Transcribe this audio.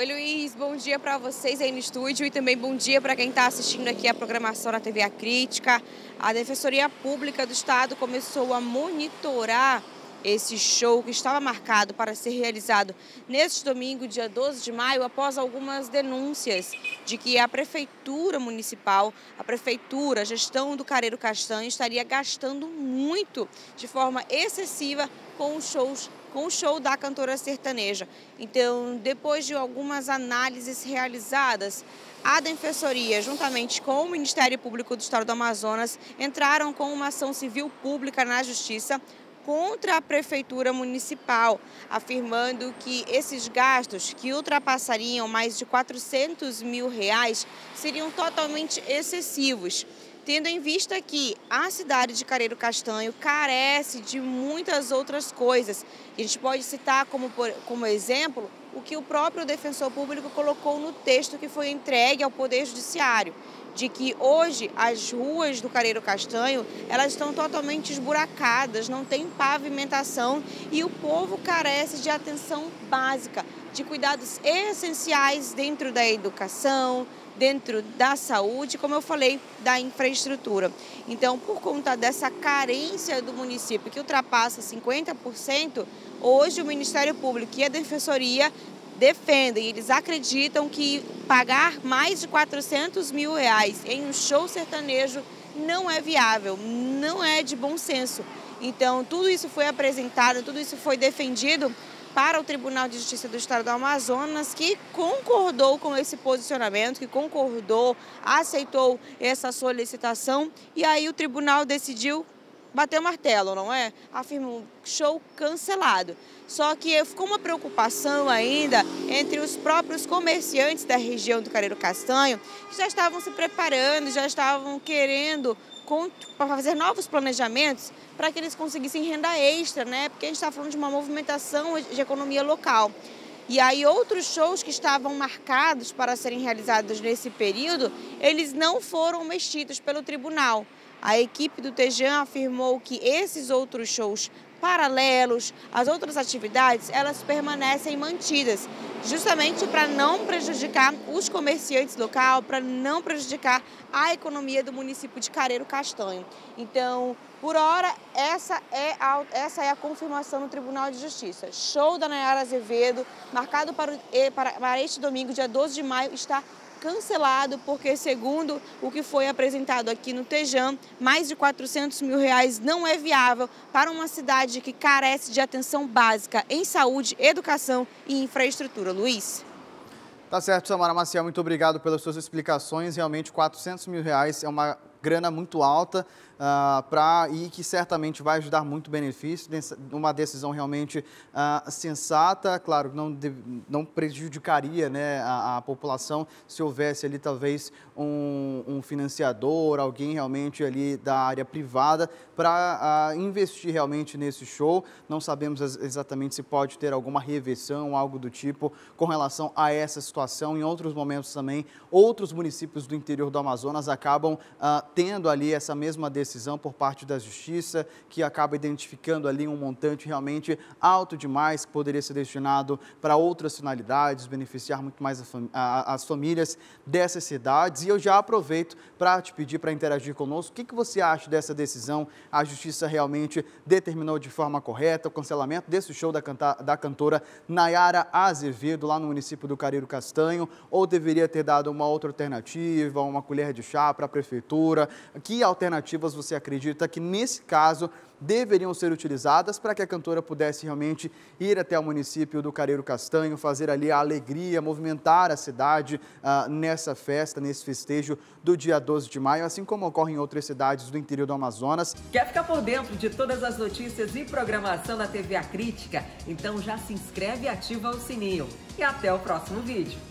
Oi, Luiz, bom dia para vocês aí no estúdio e também bom dia para quem está assistindo aqui a programação na TV A Crítica. A Defensoria Pública do Estado começou a monitorar esse show que estava marcado para ser realizado neste domingo, dia 12 de maio, após algumas denúncias de que a Prefeitura Municipal, a Prefeitura, a gestão do Careiro Castanho, estaria gastando muito, de forma excessiva, com os shows com o show da cantora sertaneja. Então, depois de algumas análises realizadas, a Defensoria, juntamente com o Ministério Público do Estado do Amazonas, entraram com uma ação civil pública na Justiça contra a Prefeitura Municipal, afirmando que esses gastos, que ultrapassariam mais de 400 mil reais, seriam totalmente excessivos tendo em vista que a cidade de Careiro Castanho carece de muitas outras coisas. A gente pode citar como, como exemplo o que o próprio defensor público colocou no texto que foi entregue ao Poder Judiciário de que hoje as ruas do Careiro Castanho elas estão totalmente esburacadas, não tem pavimentação e o povo carece de atenção básica, de cuidados essenciais dentro da educação, dentro da saúde, como eu falei, da infraestrutura. Então, por conta dessa carência do município que ultrapassa 50%, hoje o Ministério Público e a Defensoria defendem, eles acreditam que pagar mais de 400 mil reais em um show sertanejo não é viável, não é de bom senso. Então, tudo isso foi apresentado, tudo isso foi defendido para o Tribunal de Justiça do Estado do Amazonas, que concordou com esse posicionamento, que concordou, aceitou essa solicitação, e aí o tribunal decidiu bater o martelo, não é? Afirmou show cancelado. Só que ficou uma preocupação ainda entre os próprios comerciantes da região do Careiro Castanho, que já estavam se preparando, já estavam querendo para fazer novos planejamentos para que eles conseguissem renda extra, né? Porque a gente está falando de uma movimentação de economia local. E aí outros shows que estavam marcados para serem realizados nesse período, eles não foram mexidos pelo tribunal. A equipe do Tejan afirmou que esses outros shows paralelos, as outras atividades, elas permanecem mantidas, justamente para não prejudicar os comerciantes local, para não prejudicar a economia do município de Careiro Castanho. Então, por hora, essa é a, essa é a confirmação no Tribunal de Justiça. Show da Nayara Azevedo, marcado para, para, para este domingo, dia 12 de maio, está cancelado porque, segundo o que foi apresentado aqui no Tejam, mais de 400 mil reais não é viável para uma cidade que carece de atenção básica em saúde, educação e infraestrutura. Luiz. Tá certo, Samara Maciel, muito obrigado pelas suas explicações. Realmente, 400 mil reais é uma grana muito alta uh, ah, e que certamente vai ajudar muito benefício, uma decisão realmente uh, sensata, claro, não, não prejudicaria né, a, a, população se houvesse ali talvez um, um, financiador, alguém realmente ali da área privada para uh, investir realmente nesse show. Não sabemos exatamente se pode ter alguma reversão, algo do tipo, com relação a essa situação. Em outros momentos também, outros municípios do interior do Amazonas acabam uh, tendo ali essa mesma decisão por parte da Justiça, que acaba identificando ali um montante realmente alto demais, que poderia ser destinado para outras finalidades, beneficiar muito mais as famílias dessas cidades. E eu já aproveito para te pedir para interagir conosco. O que, que você acha dessa decisão? A Justiça realmente determinou de forma correta o cancelamento desse show da, canta da cantora Nayara Azevedo, lá no município do Careiro Castanho, ou deveria ter dado uma outra alternativa, uma colher de chá para a prefeitura? Que alternativas você acredita que, nesse caso, deveriam ser utilizadas para que a cantora pudesse realmente ir até o município do Careiro Castanho, fazer ali a alegria, movimentar a cidade uh, nessa festa, nesse festejo do dia 12 de maio, assim como ocorre em outras cidades do interior do Amazonas. Quer ficar por dentro de todas as notícias e programação da TV A Crítica? Então já se inscreve e ativa o sininho. E até o próximo vídeo.